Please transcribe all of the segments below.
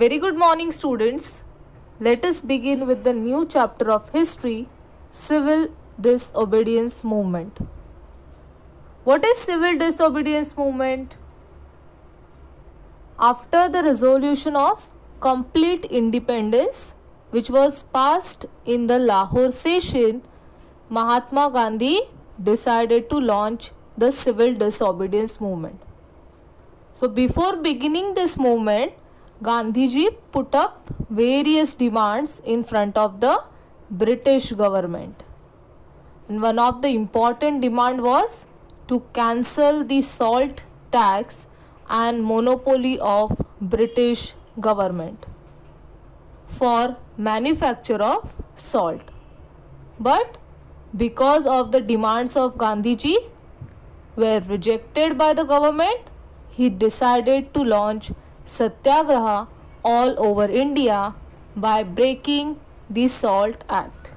Very good morning, students. Let us begin with the new chapter of history Civil Disobedience Movement. What is Civil Disobedience Movement? After the resolution of complete independence, which was passed in the Lahore session, Mahatma Gandhi decided to launch the Civil Disobedience Movement. So, before beginning this movement, Gandhiji put up various demands in front of the British government. And one of the important demand was to cancel the salt tax and monopoly of British government for manufacture of salt. But because of the demands of Gandhiji were rejected by the government, he decided to launch Satyagraha all over India by breaking the Salt Act.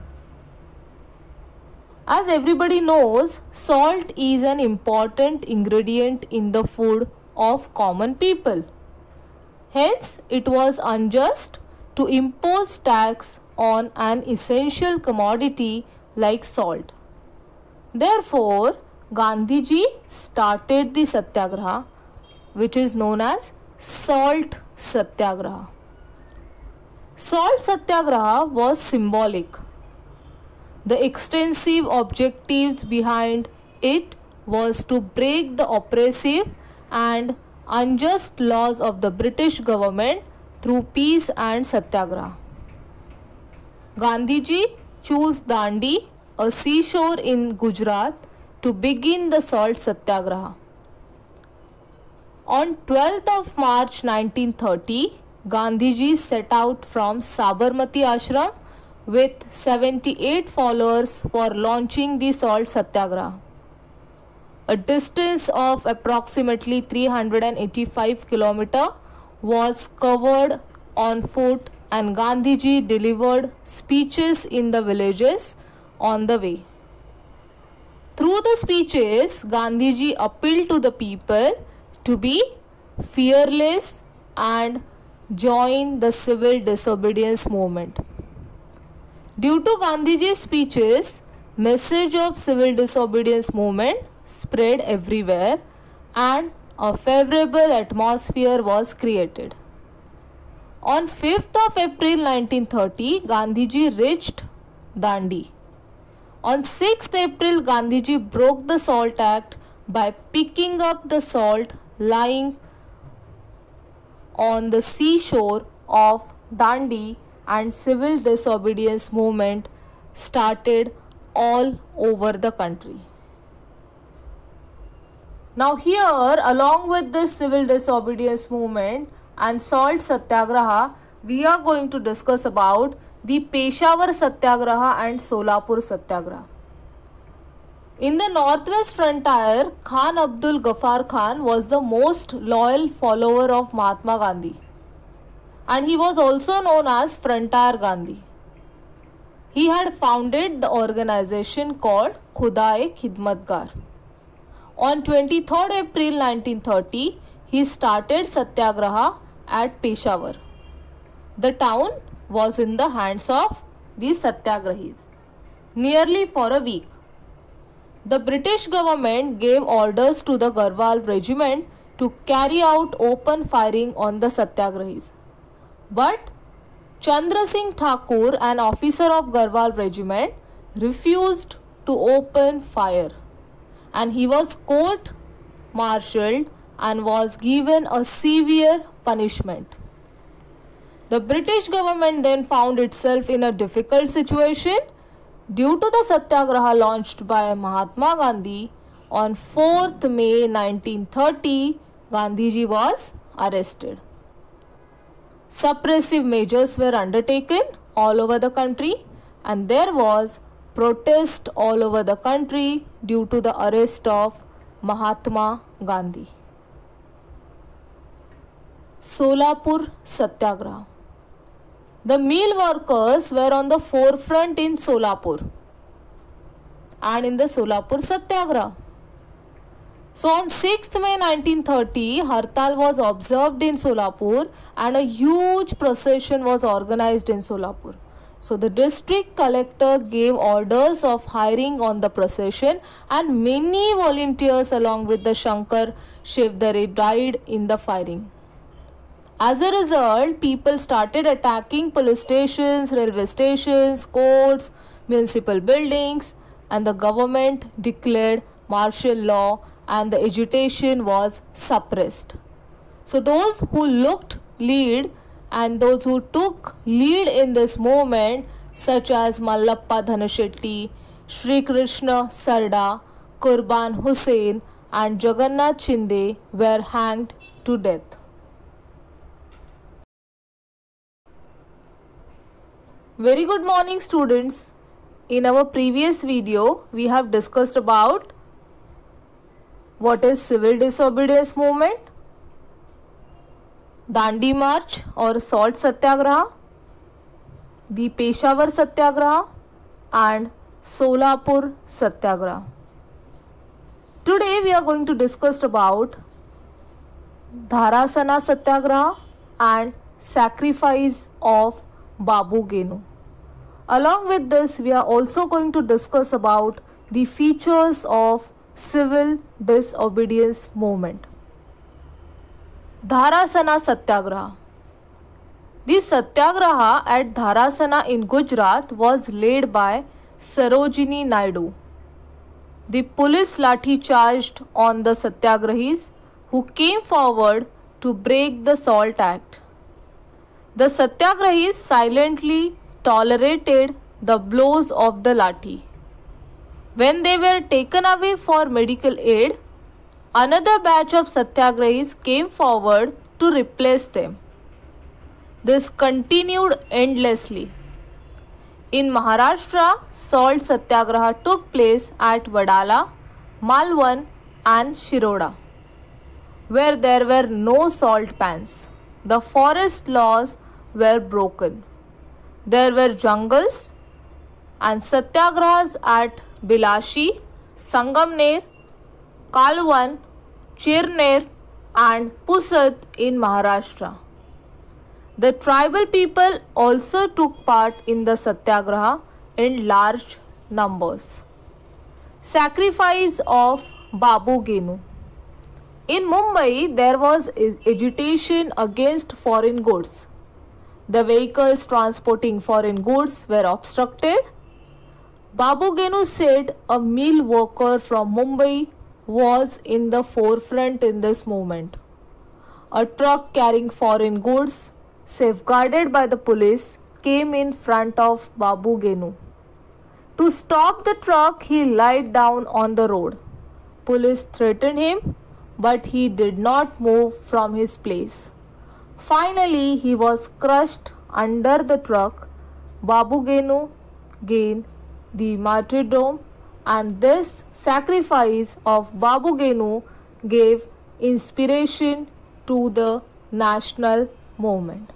As everybody knows, salt is an important ingredient in the food of common people. Hence, it was unjust to impose tax on an essential commodity like salt. Therefore, Gandhiji started the Satyagraha, which is known as Salt Satyagraha. Salt Satyagraha was symbolic. The extensive objectives behind it was to break the oppressive and unjust laws of the British government through peace and satyagraha. Gandhiji chose Dandi, a seashore in Gujarat, to begin the salt satyagraha. On 12th of March 1930, Gandhiji set out from Sabarmati Ashram with 78 followers for launching the salt satyagraha. A distance of approximately 385 km was covered on foot and Gandhiji delivered speeches in the villages on the way. Through the speeches, Gandhiji appealed to the people to be fearless and join the civil disobedience movement. Due to Gandhiji's speeches, message of civil disobedience movement spread everywhere and a favorable atmosphere was created. On 5th of April 1930, Gandhiji reached Dandi. On 6th April, Gandhiji broke the Salt Act by picking up the salt lying on the seashore of Dandi and civil disobedience movement started all over the country. Now here along with this civil disobedience movement and salt satyagraha we are going to discuss about the Peshawar satyagraha and Solapur satyagraha. In the northwest frontier, Khan Abdul Ghaffar Khan was the most loyal follower of Mahatma Gandhi and he was also known as Frontier Gandhi. He had founded the organization called Khudai Khidmatgar. On 23rd April 1930, he started Satyagraha at Peshawar. The town was in the hands of the Satyagrahis nearly for a week. The British government gave orders to the Garhwal regiment to carry out open firing on the Satyagrahis. But Chandra Singh Thakur, an officer of Garhwal regiment, refused to open fire and he was court martialed and was given a severe punishment. The British government then found itself in a difficult situation Due to the satyagraha launched by Mahatma Gandhi on 4th May 1930, Gandhiji was arrested. Suppressive measures were undertaken all over the country and there was protest all over the country due to the arrest of Mahatma Gandhi. Solapur Satyagraha the mill workers were on the forefront in Solapur and in the Solapur Satyagraha. So on 6th May 1930, Hartal was observed in Solapur and a huge procession was organized in Solapur. So the district collector gave orders of hiring on the procession and many volunteers along with the Shankar Shivdare died in the firing. As a result, people started attacking police stations, railway stations, courts, municipal buildings and the government declared martial law and the agitation was suppressed. So those who looked lead and those who took lead in this movement such as Mallappa Dhanashetty, Sri Krishna Sarda, Kurban Hussain and Jagannath Shinde were hanged to death. Very good morning students. In our previous video, we have discussed about what is civil disobedience movement, Dandi March or Salt Satyagraha, the Peshawar Satyagraha and Solapur Satyagraha. Today we are going to discuss about Dharasana Satyagraha and sacrifice of Babu Genu. Along with this, we are also going to discuss about the features of civil disobedience movement. Dharasana Satyagraha The Satyagraha at Dharasana in Gujarat was led by Sarojini Naidu. The police lathi charged on the Satyagrahis who came forward to break the Salt Act. The Satyagrahis silently tolerated the blows of the lathi. When they were taken away for medical aid, another batch of Satyagrahis came forward to replace them. This continued endlessly. In Maharashtra, salt satyagraha took place at Vadala, Malwan and Shiroda, where there were no salt pans. The forest laws were broken. There were jungles and satyagrahas at Bilashi, Sangamner, Kalwan, Chirner and Pusad in Maharashtra. The tribal people also took part in the satyagraha in large numbers. Sacrifice of Babu Genu. In Mumbai, there was agitation against foreign goods. The vehicles transporting foreign goods were obstructed. Babu Genu said a mill worker from Mumbai was in the forefront in this movement. A truck carrying foreign goods, safeguarded by the police, came in front of Babu Genu. To stop the truck, he lied down on the road. Police threatened him, but he did not move from his place. Finally, he was crushed under the truck. Babu Genu gained the martyrdom and this sacrifice of Babu Genu gave inspiration to the national movement.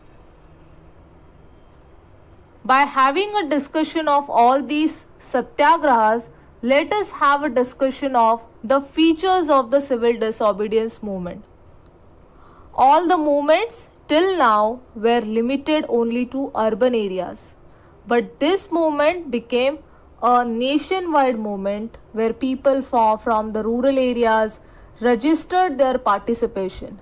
By having a discussion of all these satyagrahas, let us have a discussion of the features of the civil disobedience movement. All the movements till now were limited only to urban areas. But this movement became a nationwide movement where people from the rural areas registered their participation.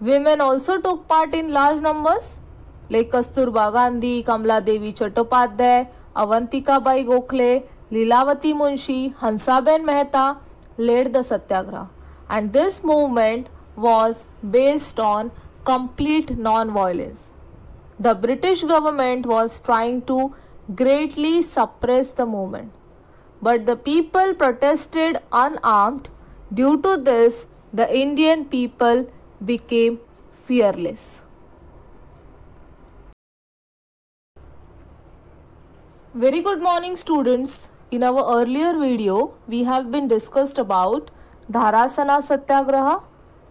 Women also took part in large numbers like Kasturba Gandhi, Kamla Devi Chattopadhyay, Avantika Bai Gokhale, Lilavati Munshi, Hansaben Mehta led the Satyagraha. And this movement was based on complete non-violence. The British government was trying to greatly suppress the movement, but the people protested unarmed. Due to this, the Indian people became fearless. Very good morning students. In our earlier video, we have been discussed about Dharasana Satyagraha,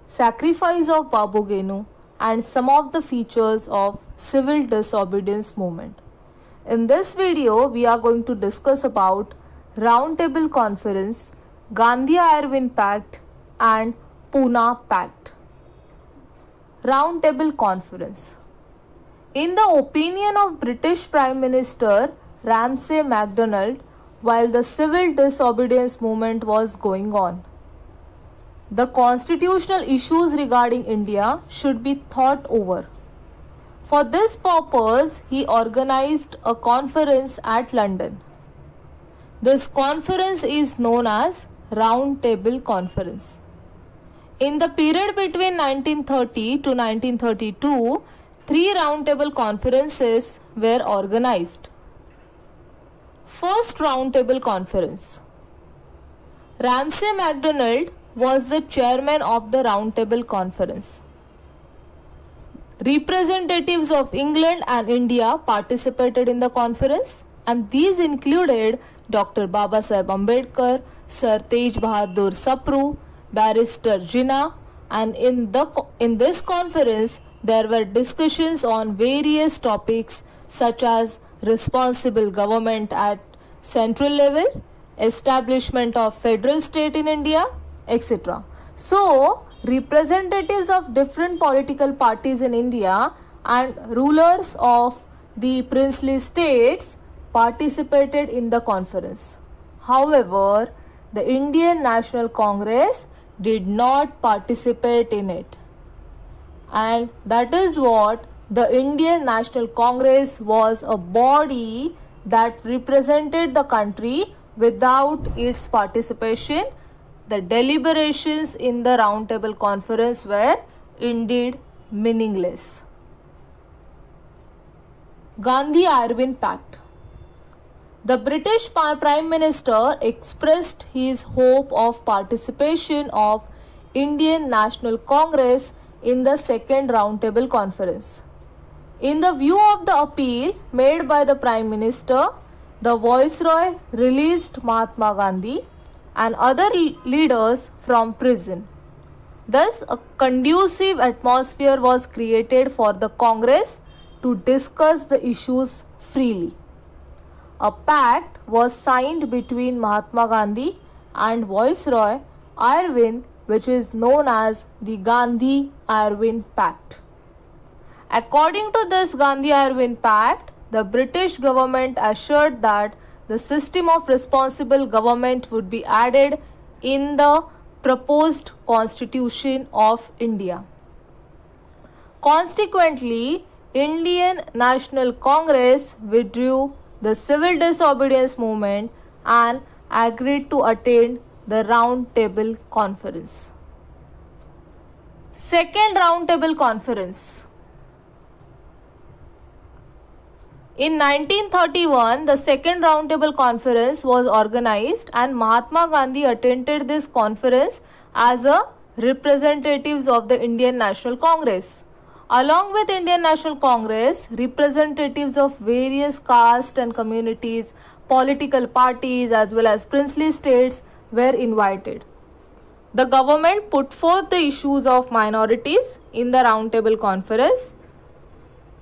sacrifice of Babu Genu and some of the features of civil disobedience movement. In this video, we are going to discuss about Roundtable Conference, Gandhi Irwin Pact, and Pune Pact. Round Table Conference. In the opinion of British Prime Minister Ramsay MacDonald, while the civil disobedience movement was going on, the constitutional issues regarding India should be thought over. For this purpose, he organized a conference at London. This conference is known as Round Table Conference. In the period between 1930 to 1932, three roundtable conferences were organized. First Roundtable Conference Ramsay MacDonald was the chairman of the Roundtable Conference. Representatives of England and India participated in the conference and these included Dr. Babasaheb Ambedkar, Sir Tej Bahadur Sapru, Barrister Jinnah, and in, the, in this conference there were discussions on various topics such as responsible government at central level, establishment of federal state in India, etc. So, representatives of different political parties in India and rulers of the princely states participated in the conference. However, the Indian National Congress did not participate in it. And that is what the Indian National Congress was a body that represented the country without its participation. The deliberations in the Roundtable Conference were indeed meaningless. Gandhi Irwin Pact the British Prime Minister expressed his hope of participation of Indian National Congress in the second roundtable conference. In the view of the appeal made by the Prime Minister, the Viceroy released Mahatma Gandhi and other leaders from prison. Thus, a conducive atmosphere was created for the Congress to discuss the issues freely a pact was signed between Mahatma Gandhi and Viceroy Irwin which is known as the Gandhi-Irwin Pact. According to this Gandhi-Irwin Pact, the British government assured that the system of responsible government would be added in the proposed constitution of India. Consequently, Indian National Congress withdrew the civil disobedience movement and agreed to attend the round table conference. Second round table conference. In 1931, the second roundtable conference was organized and Mahatma Gandhi attended this conference as a representatives of the Indian National Congress. Along with Indian National Congress, representatives of various castes and communities, political parties as well as princely states were invited. The government put forth the issues of minorities in the roundtable conference.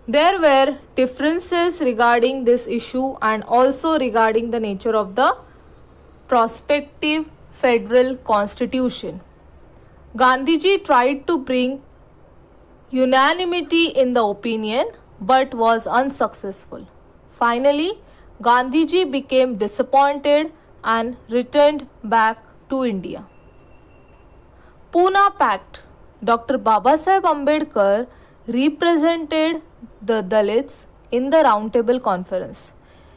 There were differences regarding this issue and also regarding the nature of the prospective federal constitution. Gandhiji tried to bring unanimity in the opinion but was unsuccessful. Finally, Gandhiji became disappointed and returned back to India. Pune Pact Dr. Babasaheb Ambedkar represented the Dalits in the Roundtable Conference.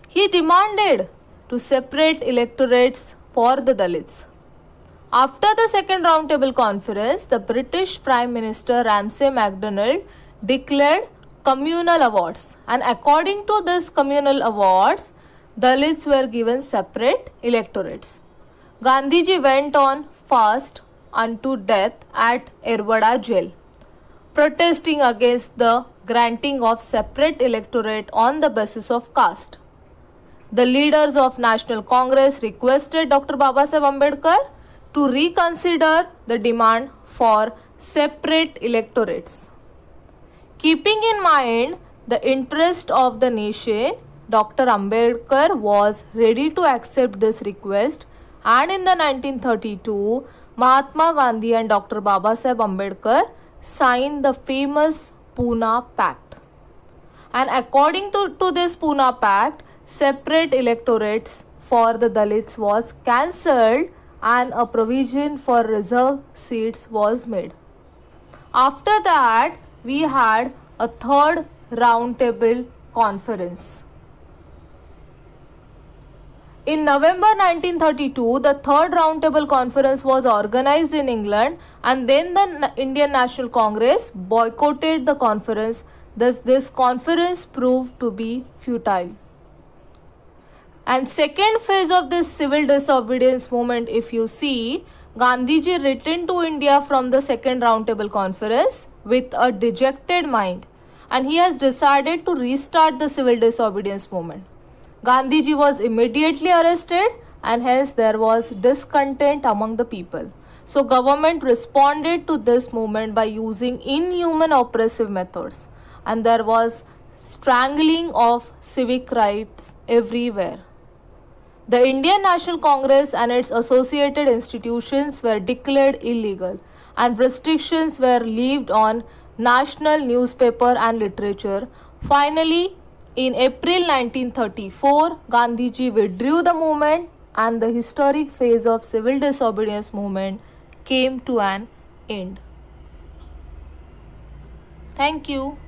He demanded to separate electorates for the Dalits. After the second roundtable conference, the British Prime Minister Ramsay MacDonald declared communal awards and according to this communal awards, Dalits were given separate electorates. Gandhiji went on fast unto death at Yerwada jail, protesting against the granting of separate electorate on the basis of caste. The leaders of National Congress requested Dr. Babasaheb Ambedkar to reconsider the demand for separate electorates. Keeping in mind the interest of the nation, Dr. Ambedkar was ready to accept this request and in the 1932 Mahatma Gandhi and Dr. Babasaheb Ambedkar signed the famous Pune Pact. And according to, to this Pune Pact, separate electorates for the Dalits was cancelled and a provision for reserve seats was made. After that, we had a third roundtable conference. In November 1932, the third roundtable conference was organized in England and then the Indian National Congress boycotted the conference. Thus, this conference proved to be futile. And second phase of this civil disobedience movement, if you see, Gandhiji returned to India from the second roundtable conference with a dejected mind and he has decided to restart the civil disobedience movement. Gandhiji was immediately arrested and hence there was discontent among the people. So government responded to this movement by using inhuman oppressive methods and there was strangling of civic rights everywhere. The Indian National Congress and its associated institutions were declared illegal and restrictions were levied on national newspaper and literature. Finally, in April 1934, Gandhiji withdrew the movement and the historic phase of civil disobedience movement came to an end. Thank you.